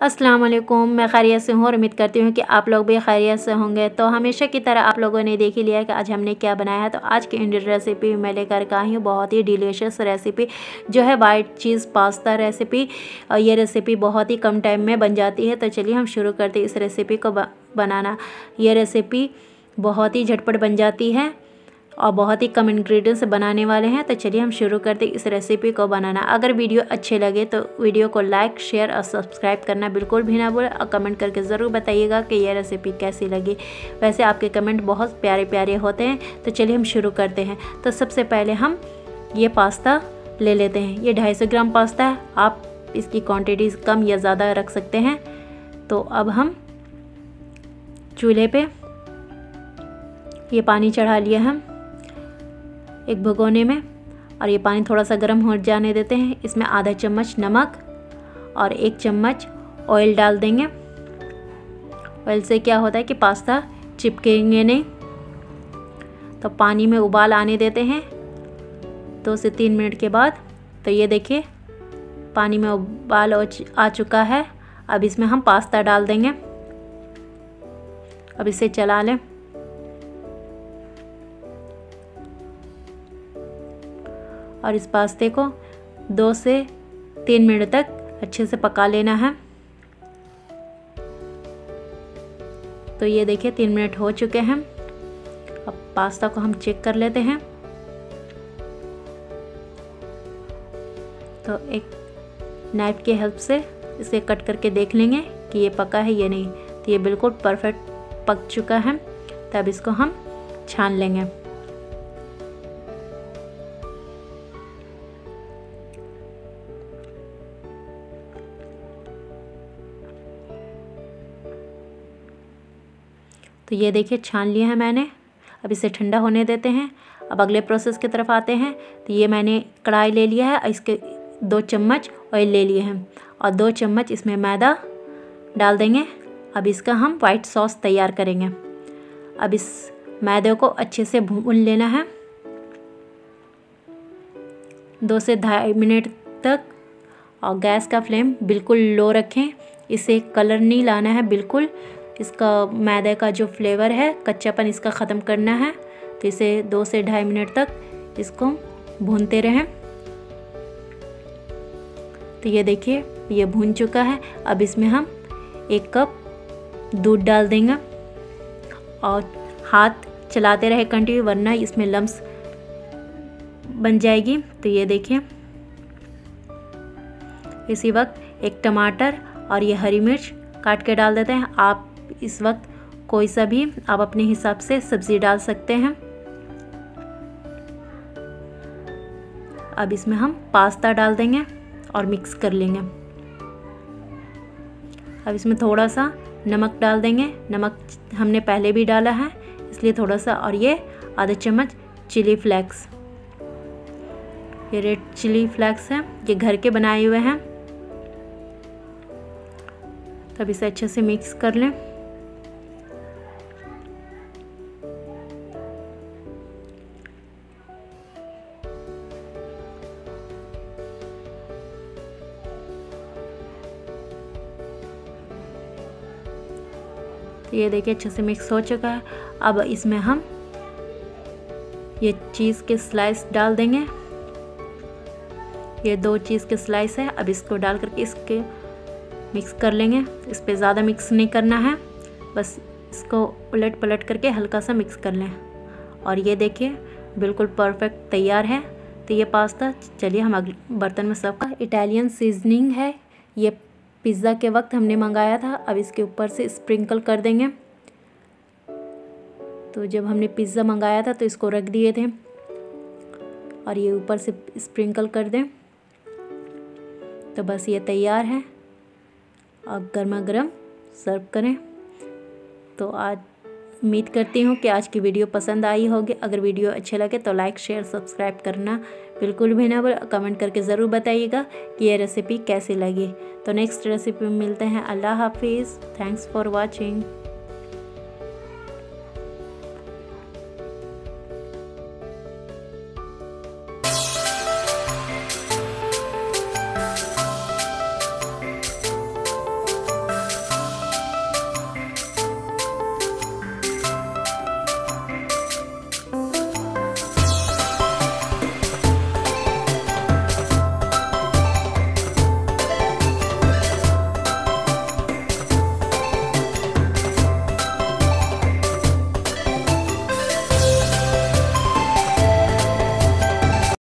अस्सलाम वालेकुम, मैं खैरियत से हूँ और उम्मीद करती हूँ कि आप लोग भी खैरियत से होंगे। तो हमेशा की तरह आप लोगों ने देख ही लिया कि आज हमने क्या बनाया है। तो आज की इंडियन रेसिपी मैं लेकर के हूँ, बहुत ही डिलीशियस रेसिपी, जो है वाइट चीज़ पास्ता रेसिपी। ये रेसिपी बहुत ही कम टाइम में बन जाती है। तो चलिए हम शुरू करते इस रेसिपी को बनाना। ये रेसिपी बहुत ही झटपट बन जाती है। और बहुत ही कम इंग्रेडिएंट्स बनाने वाले हैं। तो चलिए हम शुरू करते इस रेसिपी को बनाना। अगर वीडियो अच्छे लगे तो वीडियो को लाइक शेयर और सब्सक्राइब करना बिल्कुल भी ना भूलें और कमेंट करके ज़रूर बताइएगा कि यह रेसिपी कैसी लगी। वैसे आपके कमेंट बहुत प्यारे प्यारे होते हैं। तो चलिए हम शुरू करते हैं। तो सबसे पहले हम ये पास्ता ले लेते हैं। ये ढाई ग्राम पास्ता है। आप इसकी क्वान्टिटी कम या ज़्यादा रख सकते हैं। तो अब हम चूल्हे पे ये पानी चढ़ा लिया हम। एक भगोने में, और ये पानी थोड़ा सा गर्म हो जाने देते हैं। इसमें आधा चम्मच नमक और एक चम्मच ऑयल डाल देंगे। ऑयल से क्या होता है कि पास्ता चिपकेंगे नहीं। तो पानी में उबाल आने देते हैं। दो से तीन मिनट के बाद तो ये देखिए, पानी में उबाल आ चुका है। अब इसमें हम पास्ता डाल देंगे। अब इसे चला लें। और इस पास्ते को दो से तीन मिनट तक अच्छे से पका लेना है। तो ये देखिए, तीन मिनट हो चुके हैं। अब पास्ता को हम चेक कर लेते हैं। तो एक नाइफ के हेल्प से इसे कट करके देख लेंगे कि ये पका है या नहीं। तो ये बिल्कुल परफेक्ट पक चुका है। तब इसको हम छान लेंगे। तो ये देखिए, छान लिया है मैंने। अब इसे ठंडा होने देते हैं। अब अगले प्रोसेस की तरफ़ आते हैं। तो ये मैंने कढ़ाई ले लिया है, इसके दो चम्मच ऑयल ले लिए हैं। और दो चम्मच इसमें मैदा डाल देंगे। अब इसका हम वाइट सॉस तैयार करेंगे। अब इस मैदे को अच्छे से भून लेना है। दो से ढाई मिनट तक। और गैस का फ्लेम बिल्कुल लो रखें। इसे कलर नहीं लाना है बिल्कुल। इसका मैदे का जो फ्लेवर है, कच्चापन इसका ख़त्म करना है। तो इसे दो से ढाई मिनट तक इसको भूनते रहें। तो ये देखिए, ये भून चुका है। अब इसमें हम एक कप दूध डाल देंगे और हाथ चलाते रहे कंटिन्यू वरना इसमें लम्स बन जाएगी। तो ये देखिए, इसी वक्त एक टमाटर और ये हरी मिर्च काट के डाल देते हैं। आप इस वक्त कोई सा भी आप अपने हिसाब से सब्ज़ी डाल सकते हैं। अब इसमें हम पास्ता डाल देंगे और मिक्स कर लेंगे। अब इसमें थोड़ा सा नमक डाल देंगे। नमक हमने पहले भी डाला है, इसलिए थोड़ा सा और ये आधा चम्मच चिली फ्लेक्स। ये रेड चिली फ्लेक्स है, ये घर के बनाए हुए हैं। तब इसे अच्छे से मिक्स कर लें। ये देखिए, अच्छे से मिक्स हो चुका है। अब इसमें हम ये चीज़ के स्लाइस डाल देंगे। ये दो चीज़ के स्लाइस है। अब इसको डाल करके इसके मिक्स कर लेंगे। इस पर ज़्यादा मिक्स नहीं करना है। बस इसको उलट पलट करके हल्का सा मिक्स कर लें। और ये देखिए, बिल्कुल परफेक्ट तैयार है। तो ये पास्ता चलिए हम अगले बर्तन में सबका। इटालियन सीजनिंग है। ये पिज़्ज़ा के वक्त हमने मंगाया था, अब इसके ऊपर से स्प्रिंकल कर देंगे। तो जब हमने पिज़्ज़ा मंगाया था तो इसको रख दिए थे। और ये ऊपर से स्प्रिंकल कर दें। तो बस ये तैयार है। और गर्मा गर्म सर्व करें। तो आज उम्मीद करती हूँ कि आज की वीडियो पसंद आई होगी। अगर वीडियो अच्छे लगे तो लाइक, शेयर, सब्सक्राइब करना बिल्कुल भी ना भूल। कमेंट करके ज़रूर बताइएगा कि ये रेसिपी कैसी लगी। तो नेक्स्ट रेसिपी में मिलते हैं। अल्लाह हाफिज़। Thanks for watching.